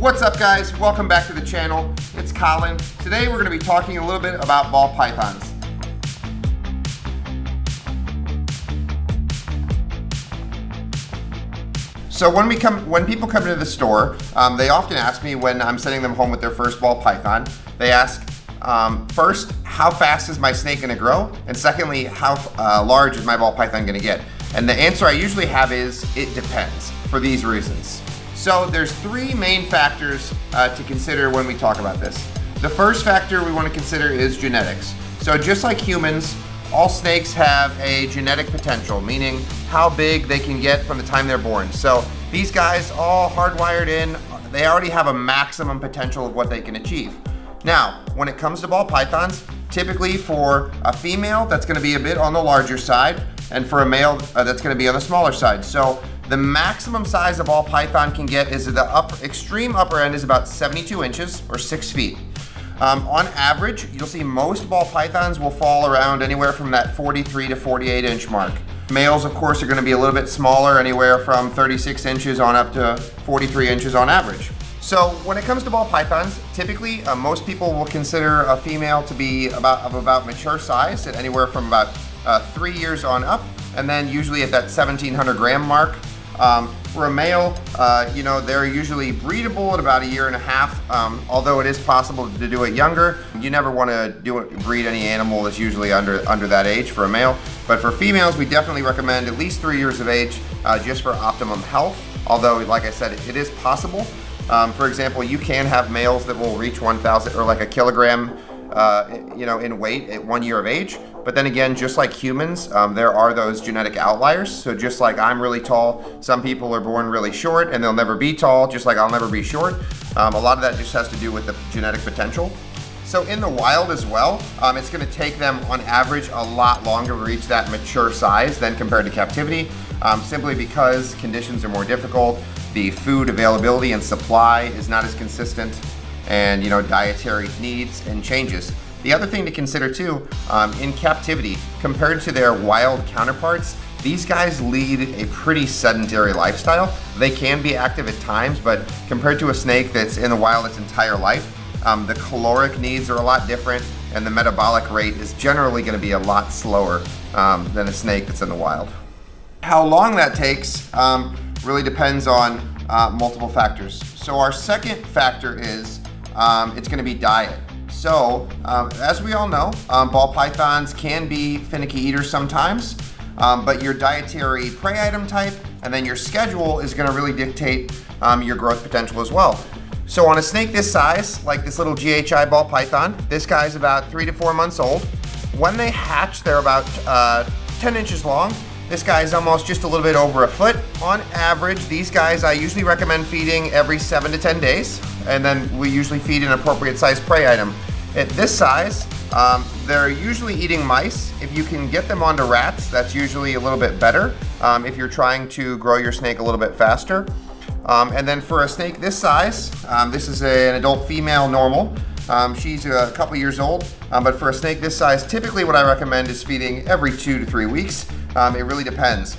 What's up guys? Welcome back to the channel. It's Collin. Today we're going to be talking a little bit about ball pythons. So when we come, when people come into the store, um, they often ask me when I'm sending them home with their first ball python. They ask um, first, how fast is my snake going to grow, and secondly, how uh, large is my ball python going to get? And the answer I usually have is it depends for these reasons. So there's three main factors uh, to consider when we talk about this. The first factor we want to consider is genetics. So just like humans, all snakes have a genetic potential, meaning how big they can get from the time they're born. So these guys all hardwired in, they already have a maximum potential of what they can achieve. Now, when it comes to ball pythons, typically for a female, that's gonna be a bit on the larger side, and for a male, uh, that's gonna be on the smaller side. So the maximum size a ball python can get is the upper, extreme upper end is about 72 inches or six feet. Um, on average, you'll see most ball pythons will fall around anywhere from that 43 to 48 inch mark. Males, of course, are gonna be a little bit smaller, anywhere from 36 inches on up to 43 inches on average. So when it comes to ball pythons, typically uh, most people will consider a female to be about of about mature size at anywhere from about uh, three years on up, and then usually at that 1700 gram mark, um, for a male, uh, you know, they're usually breedable at about a year and a half, um, although it is possible to do it younger. You never want to do it, breed any animal that's usually under, under that age for a male. But for females, we definitely recommend at least three years of age uh, just for optimum health. Although, like I said, it is possible. Um, for example, you can have males that will reach 1,000 or like a kilogram uh, you know, in weight at one year of age. But then again, just like humans, um, there are those genetic outliers. So just like I'm really tall, some people are born really short and they'll never be tall, just like I'll never be short. Um, a lot of that just has to do with the genetic potential. So in the wild as well, um, it's gonna take them on average a lot longer to reach that mature size than compared to captivity, um, simply because conditions are more difficult, the food availability and supply is not as consistent, and you know dietary needs and changes. The other thing to consider too, um, in captivity, compared to their wild counterparts, these guys lead a pretty sedentary lifestyle. They can be active at times, but compared to a snake that's in the wild its entire life, um, the caloric needs are a lot different and the metabolic rate is generally gonna be a lot slower um, than a snake that's in the wild. How long that takes um, really depends on uh, multiple factors. So our second factor is um, it's gonna be diet. So, um, as we all know, um, ball pythons can be finicky eaters sometimes, um, but your dietary prey item type and then your schedule is gonna really dictate um, your growth potential as well. So on a snake this size, like this little GHI ball python, this guy's about three to four months old. When they hatch, they're about uh, 10 inches long. This guy's almost just a little bit over a foot. On average, these guys I usually recommend feeding every seven to 10 days and then we usually feed an appropriate size prey item. At this size, um, they're usually eating mice. If you can get them onto rats, that's usually a little bit better um, if you're trying to grow your snake a little bit faster. Um, and then for a snake this size, um, this is a, an adult female normal. Um, she's a couple years old, um, but for a snake this size, typically what I recommend is feeding every two to three weeks. It really depends.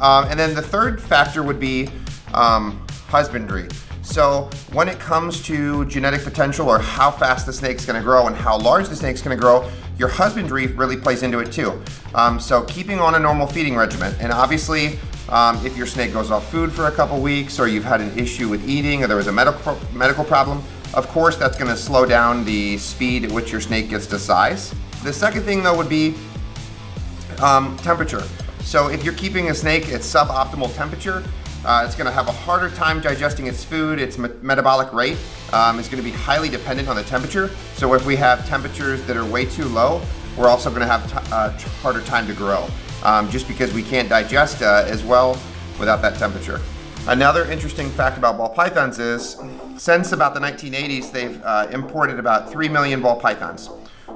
and then the third factor would be husbandry. So when it comes to genetic potential or how fast the snake's gonna grow and how large the snake's gonna grow, your husbandry really plays into it too. Um, so keeping on a normal feeding regimen, and obviously um, if your snake goes off food for a couple weeks or you've had an issue with eating or there was a medical, medical problem, of course that's gonna slow down the speed at which your snake gets to size. The second thing though would be um, temperature. So if you're keeping a snake at suboptimal temperature, uh, it's gonna have a harder time digesting its food. Its me metabolic rate um, is gonna be highly dependent on the temperature. So if we have temperatures that are way too low, we're also gonna have uh, harder time to grow, um, just because we can't digest uh, as well without that temperature. Another interesting fact about ball pythons is, since about the 1980s, they've uh, imported about 3 million ball pythons.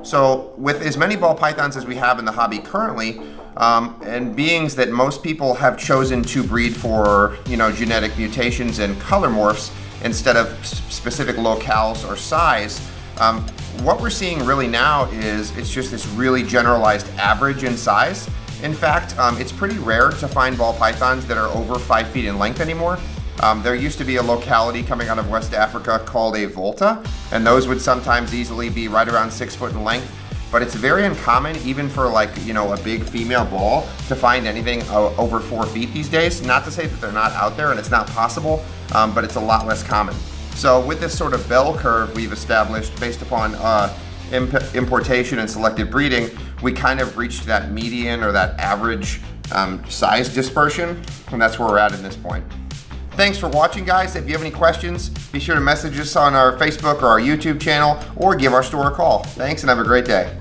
So with as many ball pythons as we have in the hobby currently, um, and beings that most people have chosen to breed for, you know, genetic mutations and color morphs instead of specific locales or size, um, what we're seeing really now is it's just this really generalized average in size. In fact, um, it's pretty rare to find ball pythons that are over five feet in length anymore. Um, there used to be a locality coming out of West Africa called a Volta, and those would sometimes easily be right around six foot in length. But it's very uncommon, even for like, you know, a big female bull, to find anything over four feet these days. Not to say that they're not out there and it's not possible, um, but it's a lot less common. So with this sort of bell curve we've established based upon uh, imp importation and selective breeding, we kind of reached that median or that average um, size dispersion, and that's where we're at in this point. Thanks for watching, guys. If you have any questions, be sure to message us on our Facebook or our YouTube channel, or give our store a call. Thanks, and have a great day.